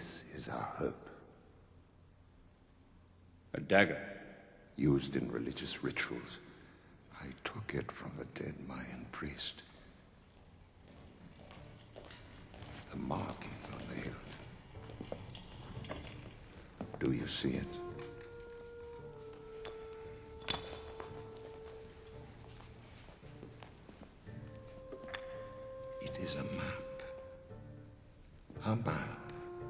This is our hope. A dagger. Used in religious rituals. I took it from a dead Mayan priest. The marking on the hilt. Do you see it? It is a map. A map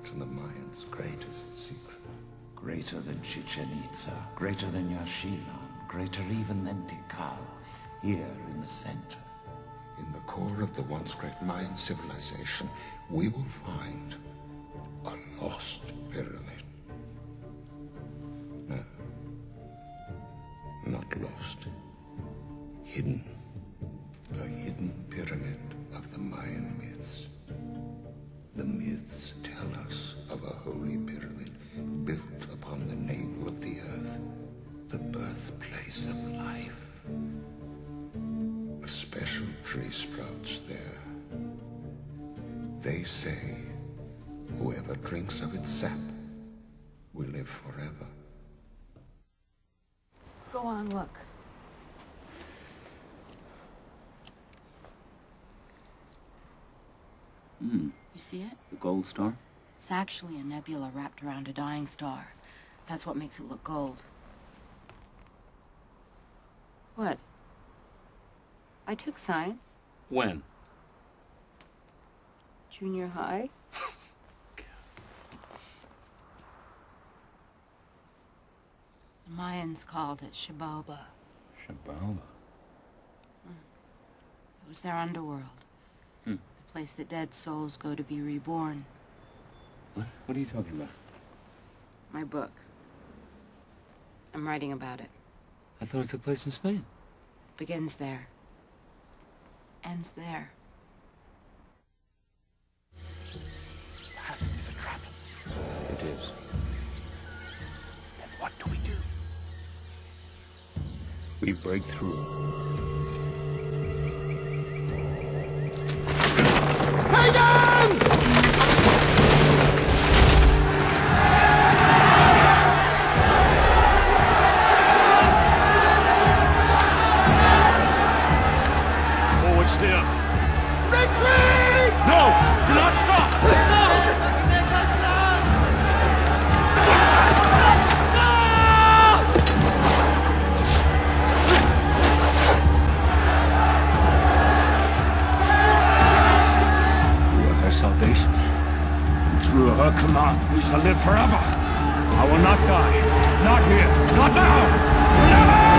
to the Mayans' greatest secret. Greater than Chichen Itza, greater than Yaxchilan, greater even than Tikal, here in the center. In the core of the once great Mayan civilization, we will find a lost pyramid. No. Not lost. Hidden. Tree sprouts there. They say whoever drinks of its sap will live forever. Go on, look. Hmm. You see it? The gold star? It's actually a nebula wrapped around a dying star. That's what makes it look gold. What? I took science. When? Junior high. the Mayans called it Xibalba. Xibalba. It was their underworld. Hmm. The place that dead souls go to be reborn. What? What are you talking about? My book. I'm writing about it. I thought it took place in Spain. Begins there. Ends there. Perhaps a trap. It is. Then what do we do? We break through. Step. Retreat! No! Do not stop! You are her salvation. And through her command, we shall live forever. I will not die. Not here. Not now.